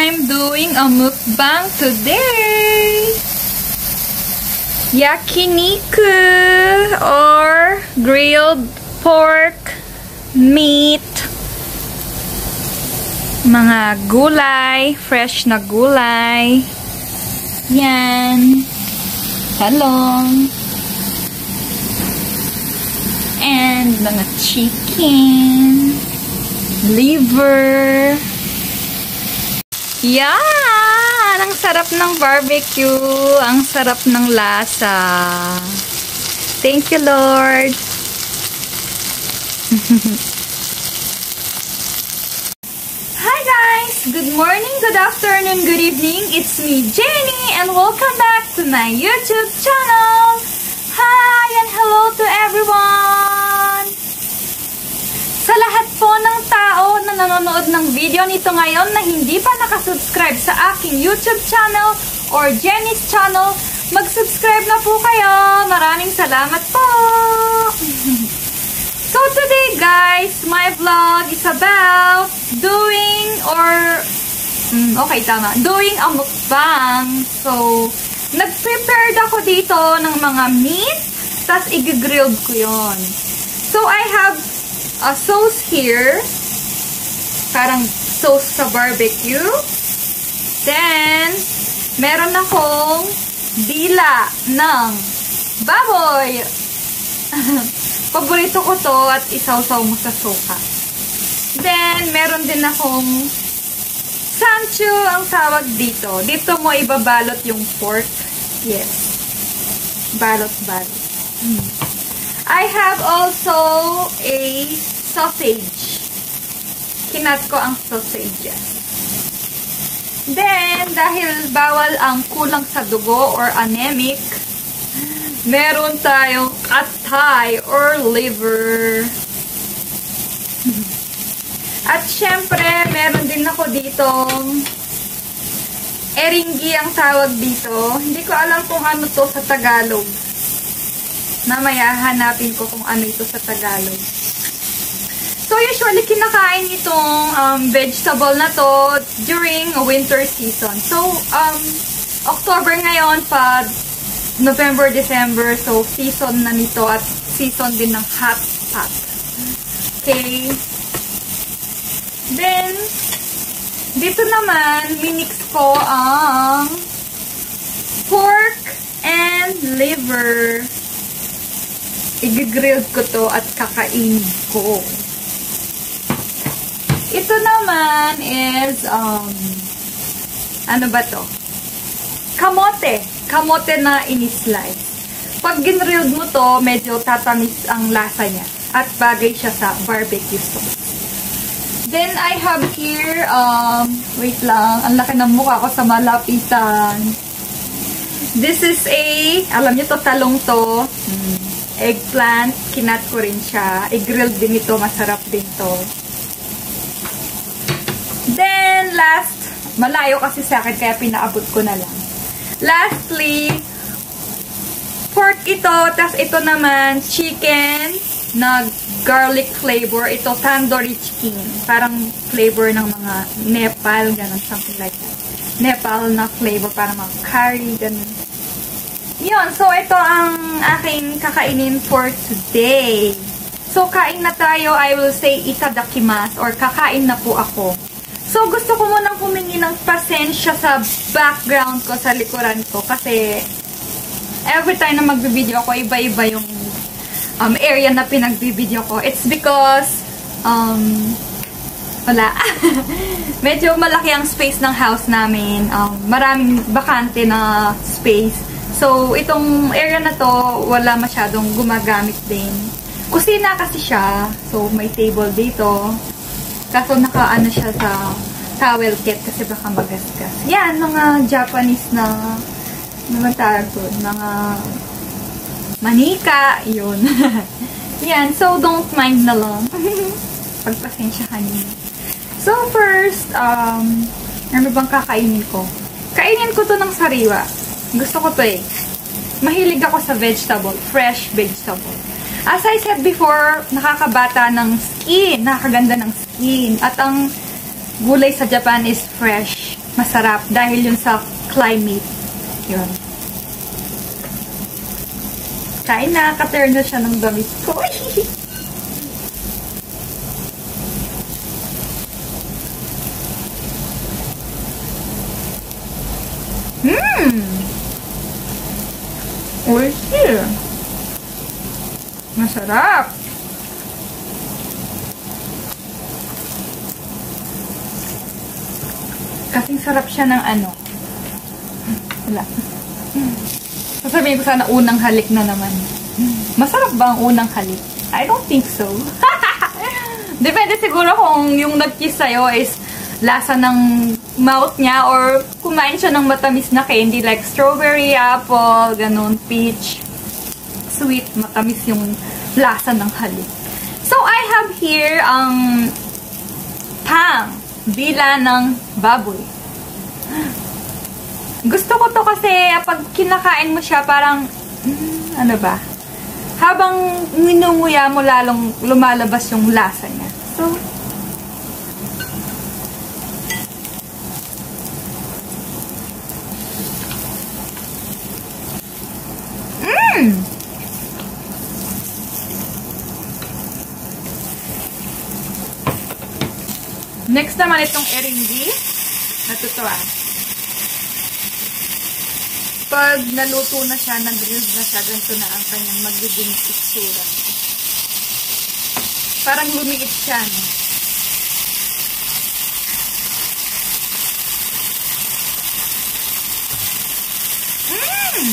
I'm doing a mukbang today. Yakiniku or grilled pork meat. Mga gulay, fresh na gulay. Yan. Talong. And mga chicken. Liver. Yan! Ang sarap ng barbecue. Ang sarap ng lasa. Thank you, Lord. Hi guys! Good morning, good afternoon, good evening. It's me, Jenny, and welcome back to my YouTube channel. Hi and hello to everyone! Sa lahat po ng tao na nanonood ng video nito ngayon na hindi pa nakasubscribe sa aking YouTube channel or Jenny's channel, mag-subscribe na po kayo. Maraming salamat po! So today guys, my vlog is about doing or mm, okay tama, doing a mukbang. So nag-prepared ako dito ng mga meat, tas i-grilled ko 'yon. So I have a sauce here, parang sauce sa barbecue. Then meron akong dila ng baboy. Paborito ko to at isaw-saw mo sa soka. Then, meron din akong sancho ang tawag dito. Dito mo ibabalot yung pork. Yes. Balot-balot. Hmm. I have also a sausage. Kinat ko ang sausage. Then, dahil bawal ang kulang sa dugo or anemic, meron tayong atay or liver. At syempre, meron din ako ditong eringi ang tawag dito. Hindi ko alam kung ano to sa Tagalog. Mamaya hanapin ko kung ano ito sa Tagalog. Usually, kinakain itong um, vegetable na to during winter season. So, um, October ngayon pa November, December. So, season na nito at season din ng hot pot. Okay. Then, dito naman, minix ko ang pork and liver. I-grilled ko to at kakainin ko. Naman is, um, ano ba to? Kamote. Kamote na in-slice. Pag ginrilled mo to, medyo tatamis ang lasa niya. At bagay siya sa barbecue sauce. Then, I have here, um, wait lang, ang laki ng mukha ko sa malapitan. This is a, alam niyo to, talong to. Hmm. Eggplant, kinat ko rin siya. I-grilled din ito, masarap din to. Then, last, malayo kasi sa akin, kaya pinaabot ko na lang. Lastly, pork ito, tas ito naman, chicken na garlic flavor. Ito, tandoori chicken. Parang flavor ng mga Nepal, ganun, something like that. Nepal na flavor, parang mga curry, ganun. Yun, so ito ang aking kakainin for today. So, kain na tayo, I will say itadakimasu, or kakain na po ako. So, gusto ko munang humingi ng pasensya sa background ko, sa likuran ko, kasi every time na magbibideo ako, iba-iba yung um, area na pinagbibideo ko. It's because, um, wala. Medyo malaki ang space ng house namin. Um, maraming bakante na space. So, itong area na to, wala masyadong gumagamit din. Kusina kasi siya. So, may table dito. Kaso naka-ano siya sa towel kit kasi baka magasgas. Yan, mga Japanese na naman tawag mga manika, yun. Yan, so don't mind na lang. Pagpasensyahan niyo. So first, um, ano bang kakainin ko? Kainin ko to ng sariwa. Gusto ko to eh. Mahilig ako sa vegetable, fresh vegetable. As I said before, nakakabata ng skin, nakakaganda ng skin. At ang gulay sa Japan is fresh. masarap dahil yun sa climate. Yun. Kain na, ka-turn na siya ng damit ko. Mmm! Oishi! Masarap! Kasing sarap siya ng ano. Wala. Sasabihin ko sana unang halik na naman. Masarap ba ang unang halik? I don't think so. Depende siguro kung yung nag-kiss sa'yo is lasa ng mouth niya or kumain siya ng matamis na candy like strawberry, apple, ganun, peach. Sweet, matamis yung lasa ng halik. So, I have here ang um, tang, dila ng baboy. Gusto ko to kasi pag kinakain mo siya parang, mm, ano ba? Habang minunguya mo lalong lumalabas yung lasa niya. So, Mmm! Next naman itong eringi. Natutuwa. Pag naluto na siya, nag-grilled na siya, ganito na ang kanyang magiging itsura. Parang lumiit siya? Mmm!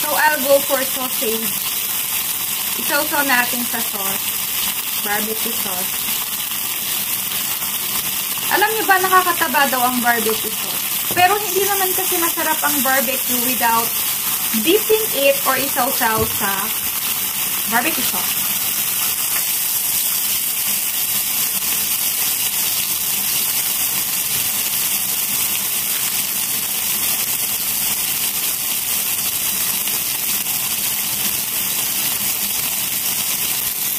So, I'll go for sausage. Isaw-saw natin sa sauce. Barbecue sauce. Alam niyo ba, nakakataba daw ang barbecue sauce. Pero hindi naman kasi masarap ang barbecue without dipping it or isaw-saw sa barbecue sauce.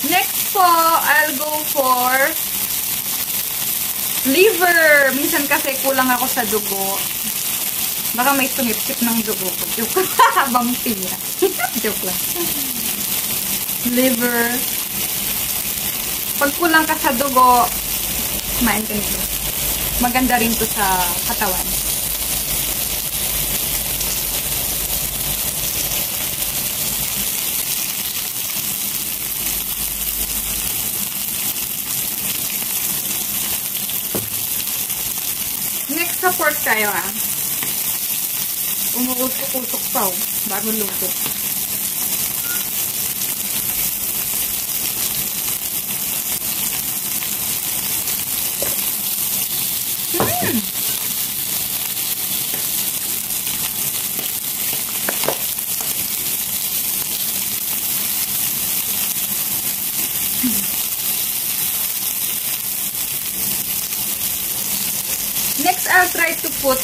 Next po, I'll go for liver. Minsan kasi kulang ako sa dugo. Baka may sumipsip ng dugo ko. Joke. Habang tira. Joke lang. Liver. Pag kulang ka sa dugo, kumain ka nito. Maganda rin to sa katawan. Pork tayo ah. Umuusok-usok pa oh. Bago luto. Mmm! Next, I'll try to put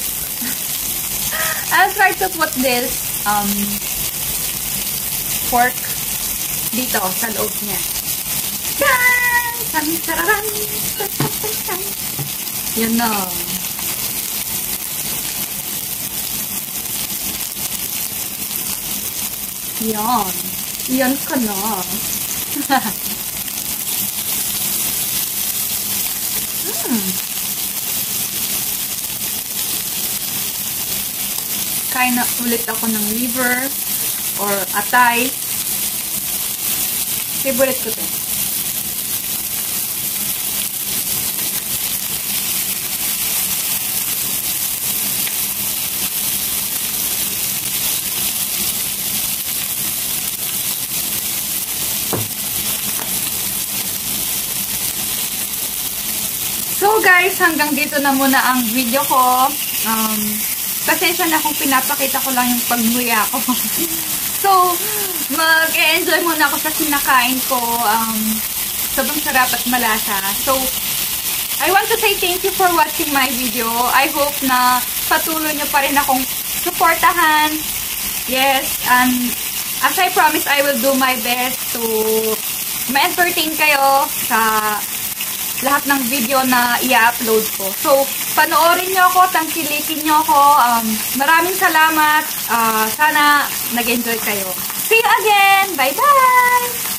I'll try to put this um pork dito sa loob niya. Yun na. Yan. Yan ka na. hmm. Kain na ulit ako ng liver or atay. Favorite ko to. So guys, hanggang dito na muna ang video ko. Um, pasensya na kung pinapakita ko lang yung pagmuya ko. so, mag-enjoy muna ako sa kinakain ko. Um, sobrang sarap at malasa. So, I want to say thank you for watching my video. I hope na patuloy nyo pa rin akong supportahan. Yes, and as I promise, I will do my best to ma-entertain kayo sa lahat ng video na i-upload ko. So, panoorin nyo ako, tangkilikin nyo ako. Um, maraming salamat. Uh, sana nag-enjoy kayo. See you again! Bye-bye!